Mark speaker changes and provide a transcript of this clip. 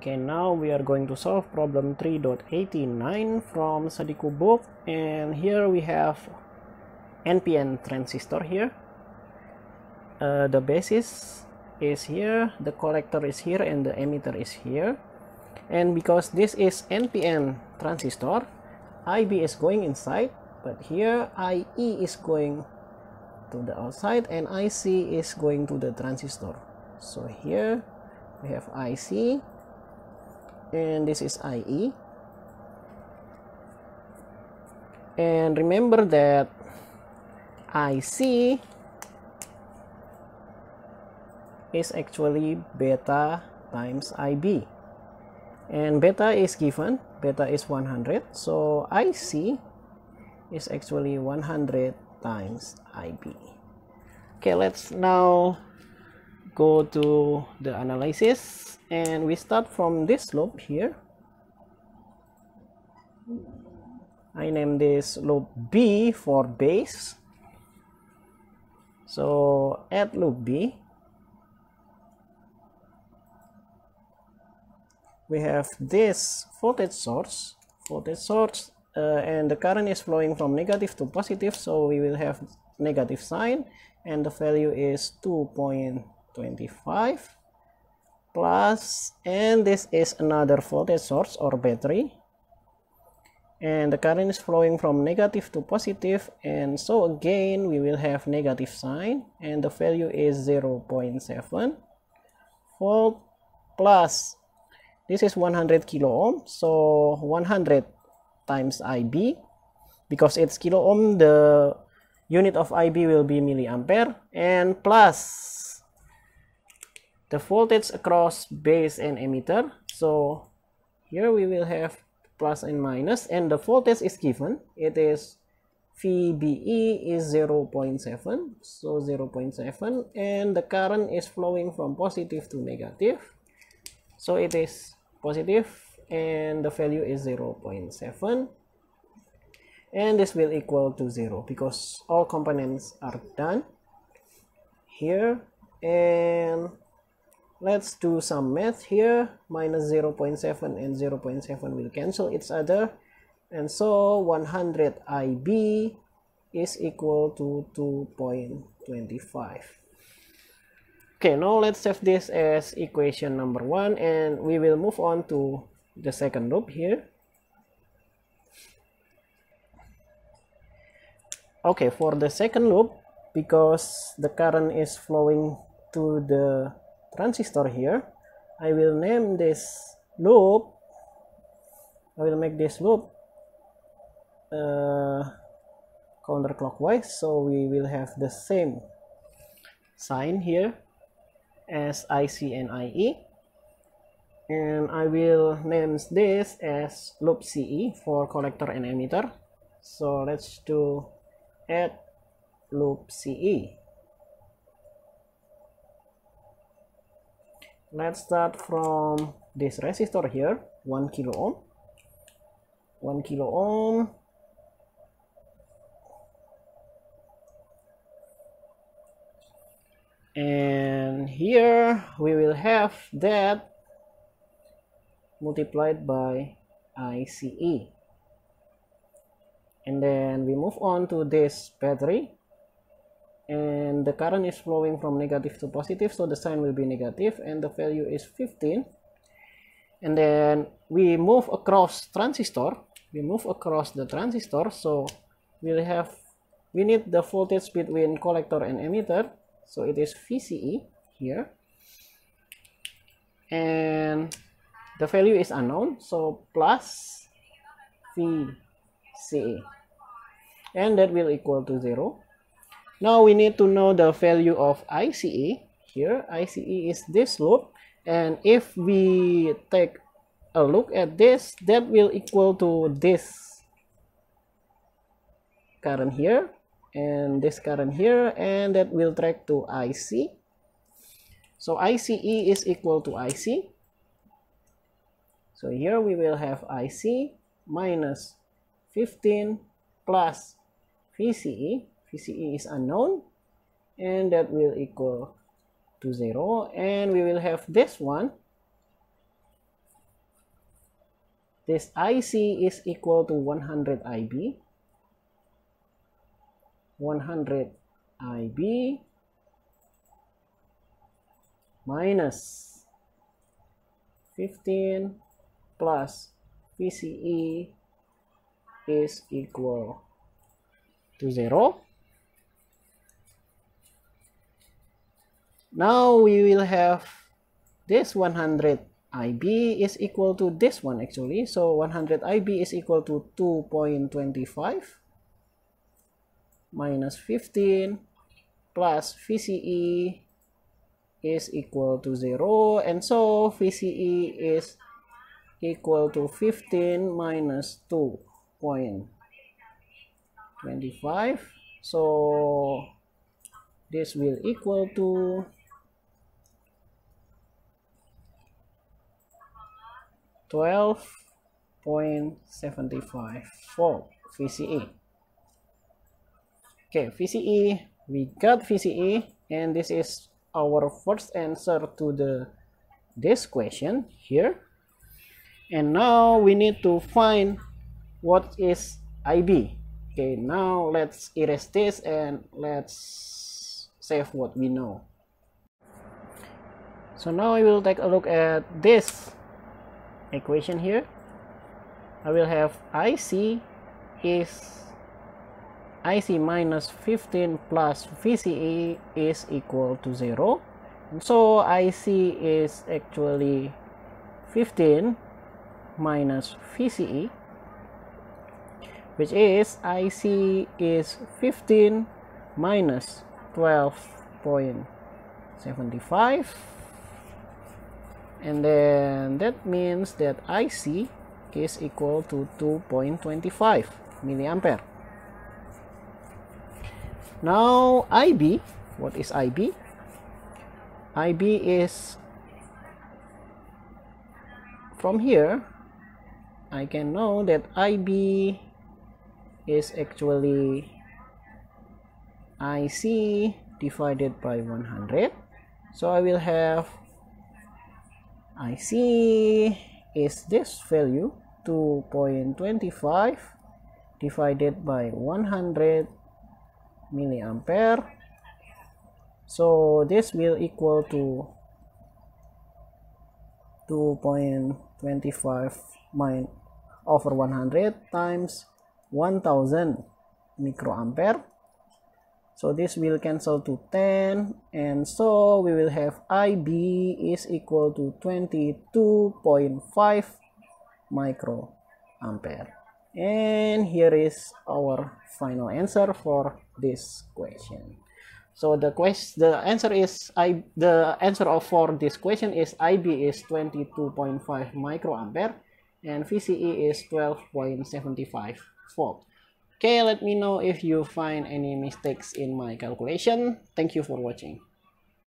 Speaker 1: Okay, now we are going to solve problem 3.89 from Sadiku book and here we have NPN transistor here. Uh, the basis is here, the collector is here and the emitter is here. And because this is NPN transistor, IB is going inside, but here IE is going to the outside and IC is going to the transistor. So here we have IC and this is IE and remember that IC is actually beta times IB and beta is given. Beta is 100 so IC is actually 100 times IB okay let's now go to the analysis and we start from this loop here. I name this loop B for base. So at loop B. We have this voltage source voltage source uh, and the current is flowing from negative to positive so we will have negative sign and the value is 2.25 plus and this is another voltage source or battery. And the current is flowing from negative to positive and so again we will have negative sign and the value is 0.7 volt plus this is 100 kilo ohm so 100 times IB because it's kilo ohm the unit of IB will be milliampere and plus the voltage across base and emitter. So here we will have plus and minus. And the voltage is given. It is VBE is 0.7 so 0.7 and the current is flowing from positive to negative. So it is positive. And the value is 0.7 and this will equal to 0 because all components are done here. And let's do some math here. Minus 0.7 and 0.7 will cancel each other. And so 100 IB is equal to 2.25 okay now let's save this as equation number one and we will move on to the second loop here. Okay for the second loop because the current is flowing to the transistor here. I will name this loop I will make this loop uh, counterclockwise. So we will have the same sign here as IC and IE and I will name this as loop CE for collector and emitter. So let's do add loop CE let's start from this resistor here 1 kilo ohm. 1 kilo ohm. And here we will have that multiplied by ICE and then we move on to this battery and the current is flowing from negative to positive so the sign will be negative and the value is 15 and then we move across transistor. We move across the transistor so we'll have we need the voltage between collector and emitter. So it is VCE here. And the value is unknown so plus VCE and that will equal to 0 now we need to know the value of ICE. Here, ICE is this loop. And if we take a look at this, that will equal to this current here and this current here and that will track to IC. So ICE is equal to IC. So here we will have IC minus 15 plus VCE VCE is unknown. And that will equal to 0 and we will have this one. This IC is equal to 100 IB 100 IB minus 15 plus VCE is equal to 0 now we will have this 100 IB is equal to this one actually. So 100 IB is equal to 2.25 minus 15 plus VCE is equal to 0 and so VCE is equal to 15 minus 2.25 so this will equal to Twelve point seventy five volt VCE. Okay, VCE, we got VCE, and this is our first answer to the this question here. And now we need to find what is IB. Okay, now let's erase this and let's save what we know. So now I will take a look at this equation here. I will have IC is IC minus 15 plus VCE is equal to 0. And so IC is actually 15 minus VCE which is IC is 15 minus 12.75 and then that means that IC is equal to 2.25 milliampere. Now IB what is IB? IB is from here I can know that IB is actually IC divided by 100 so I will have IC is this value 2.25 divided by 100 milliampere. So this will equal to 2.25 over 100 times 1000 microampere so this will cancel to 10 and so we will have IB is equal to 22.5 microampere. And here is our final answer for this question. So the question the answer is i the answer of for this question is ib is 22.5 microampere and vce is 12.75 volt okay let me know if you find any mistakes in my calculation. Thank you for watching